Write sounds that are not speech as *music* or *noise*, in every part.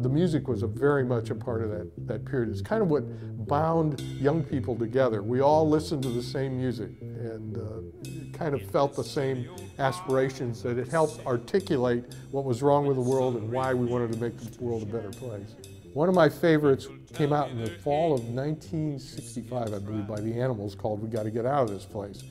The music was a very much a part of that, that period. It's kind of what bound young people together. We all listened to the same music and uh, kind of felt the same aspirations that it helped articulate what was wrong with the world and why we wanted to make the world a better place. One of my favorites came out in the fall of 1965, I believe, by the Animals called We Gotta Get Out of This Place.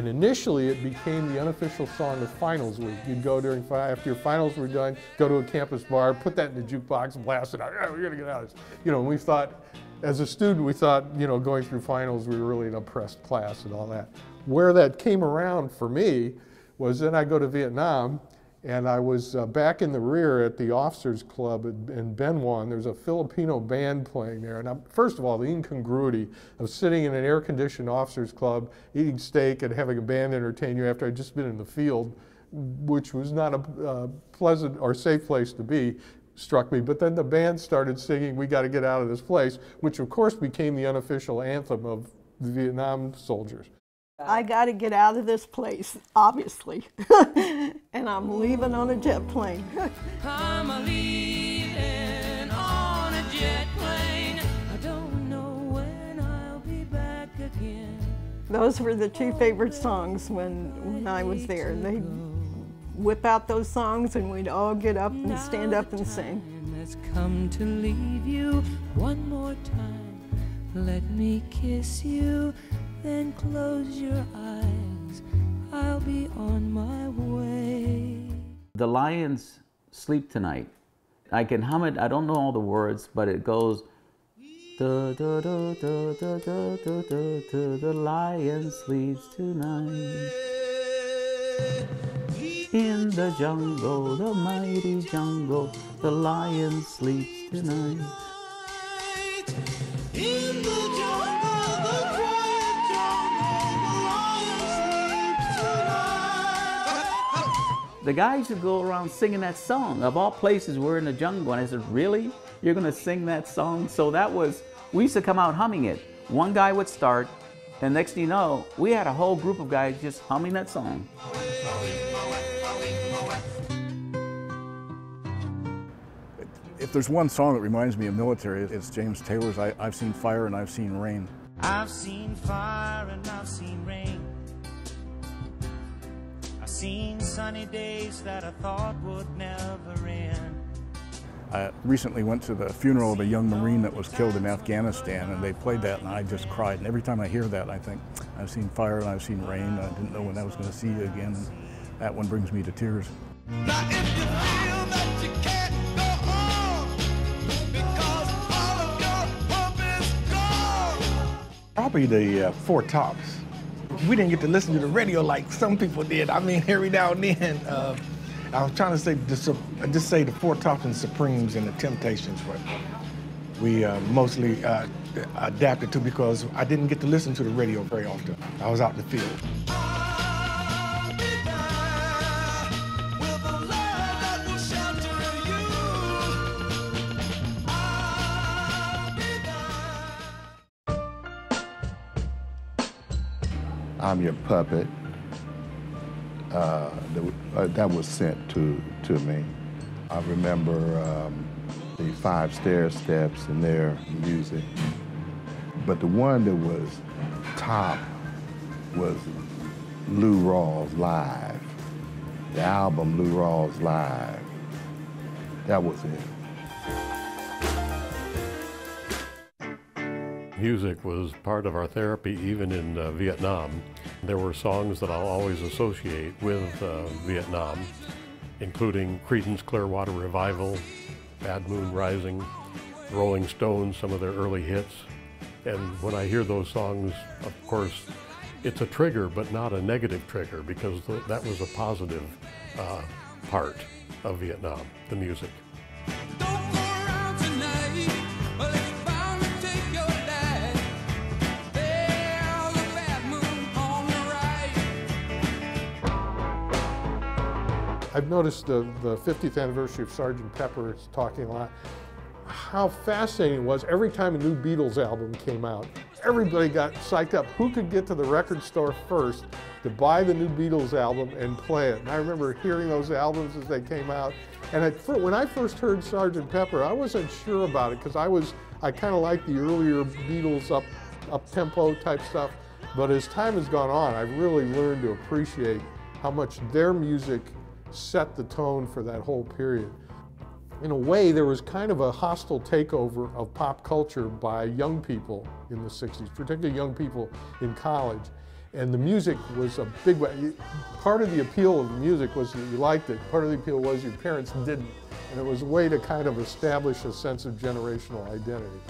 And initially, it became the unofficial song of finals week. You'd go during after your finals were done, go to a campus bar, put that in the jukebox, and blast it out. Yeah, we're gonna get out of this. You know, and we thought, as a student, we thought, you know, going through finals, we were really an oppressed class and all that. Where that came around for me was then I go to Vietnam, and I was uh, back in the rear at the Officers Club in Ben Quan. There's a Filipino band playing there. And I'm, first of all, the incongruity of sitting in an air-conditioned Officers Club, eating steak and having a band entertain you after I'd just been in the field, which was not a uh, pleasant or safe place to be, struck me. But then the band started singing, We Got to Get Out of This Place, which of course became the unofficial anthem of the Vietnam soldiers. I got to get out of this place, obviously. *laughs* and I'm leaving on a jet plane. I'm a leaving on a jet plane. I don't know when I'll be back again. Those were the two favorite songs when, when I was there. And they whip out those songs and we'd all get up and stand up and sing. Has come to leave you one more time. Let me kiss you then close your eyes, I'll be on my way. The lions sleep tonight. I can hum it, I don't know all the words, but it goes. The lion sleeps tonight. In the jungle, the mighty jungle, the lion sleeps tonight. The the guys would go around singing that song. Of all places, we're in the jungle. And I said, really? You're going to sing that song? So that was, we used to come out humming it. One guy would start, and next thing you know, we had a whole group of guys just humming that song. If there's one song that reminds me of military, it's James Taylor's I, have Seen Fire and I've Seen Rain. I've seen fire and I've seen rain seen sunny days that I thought would never end. I recently went to the funeral of a young Marine that was killed in Afghanistan, and they played that, and I just cried. And every time I hear that, I think, I've seen fire and I've seen rain. I didn't know when I was going to see you again, and that one brings me to tears. Probably the uh, Four Tops we didn't get to listen to the radio like some people did. I mean, every now and then, uh, I was trying to say, just say the Four Tops and Supremes and the Temptations, but we uh, mostly uh, adapted to because I didn't get to listen to the radio very often. I was out in the field. I'm Your Puppet. Uh, uh, that was sent to, to me. I remember um, the Five Stairsteps and their music. But the one that was top was Lou Rawls Live. The album Lou Rawls Live. That was it. Music was part of our therapy even in uh, Vietnam. There were songs that I'll always associate with uh, Vietnam, including Creedence Clearwater Revival, Bad Moon Rising, Rolling Stones, some of their early hits. And when I hear those songs, of course, it's a trigger, but not a negative trigger because th that was a positive uh, part of Vietnam, the music. I've noticed the, the 50th anniversary of Sgt. Pepper is talking a lot. How fascinating it was every time a new Beatles album came out, everybody got psyched up. Who could get to the record store first to buy the new Beatles album and play it. And I remember hearing those albums as they came out. And at, when I first heard Sgt. Pepper, I wasn't sure about it because I was I kind of liked the earlier Beatles up up tempo type stuff. But as time has gone on, I've really learned to appreciate how much their music set the tone for that whole period. In a way, there was kind of a hostile takeover of pop culture by young people in the 60s, particularly young people in college. And the music was a big way. Part of the appeal of the music was that you liked it. Part of the appeal was your parents didn't. And it was a way to kind of establish a sense of generational identity.